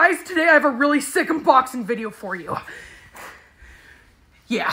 Guys, today I have a really sick unboxing video for you. Yeah,